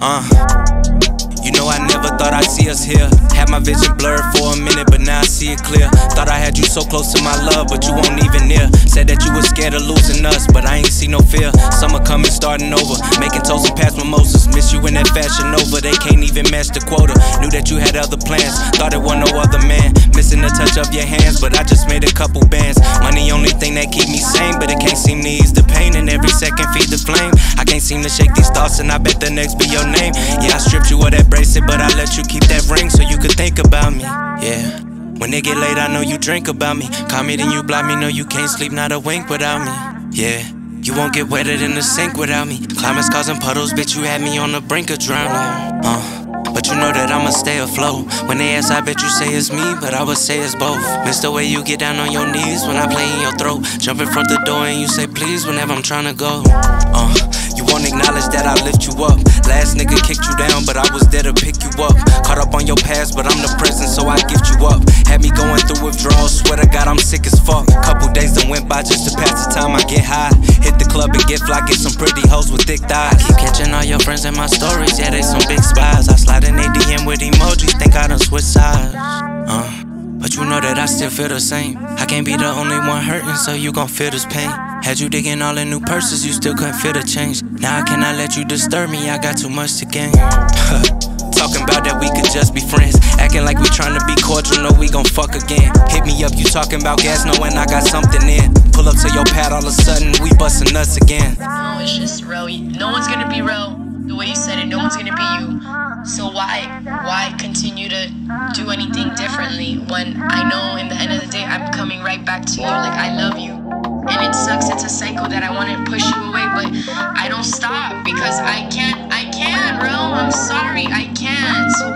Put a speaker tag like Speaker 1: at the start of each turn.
Speaker 1: Uh. You know I never thought I'd see us here. Had my vision blurred for a minute, but now I see it clear. Thought I had you so close to my love, but you won't even near. Said that you were scared of losing us, but I ain't see no fear. Summer coming, starting over. Making toast and past mimosas. Miss you in that fashion over. They can't even match the quota. Knew that you had other plans. Thought it was no other man. Missing the touch of your hands, but I just made a couple bands. Money only thing that keep me sane, but it feed the flame. I can't seem to shake these thoughts, and I bet the next be your name. Yeah, I stripped you of that bracelet, but I let you keep that ring so you could think about me. Yeah. When it get late, I know you drink about me. Call me, then you block me. No, you can't sleep, not a wink without me. Yeah. You won't get wetter than the sink without me. Climates causing puddles, bitch, you had me on the brink of drowning. Uh. But you know that I'ma stay afloat. When they ask, I bet you say it's me, but I would say it's both. Miss the way you get down on your knees when I play in your throat. Jump in front the door and you say please whenever I'm trying to go. Uh, you won't acknowledge that I lift you up. Last nigga kicked you down, but I was there to pick you up. Caught up on your past, but I'm the present, so I gift you up. Had me going through withdrawals, swear to God I'm sick as fuck. Couple days that went by just to pass the time I get high. Club and get fly, get some pretty hoes with thick thighs. Keep catching all your friends in my stories, yeah, they some big spies. I slide in they DM with emojis, think I done switch sides. Uh. But you know that I still feel the same. I can't be the only one hurting, so you gon' feel this pain. Had you digging all in new purses, you still couldn't feel the change. Now I cannot let you disturb me, I got too much to gain. Talking about that we could just be friends. Acting like we trying to be cordial, no, we gon' fuck again. Hit me up, you talking about gas, knowing I got something in. Pull up to your pad, all of a sudden, we bustin' nuts again.
Speaker 2: No, it's just real. No one's gonna be real the way you said it. No one's gonna be you. So why, why continue to do anything differently when I know in the end of the day I'm coming right back to you? Like I love you. And it sucks, it's a cycle that I want to push you away, but I don't stop because I can't, I can't, bro. I'm sorry, I can't. So.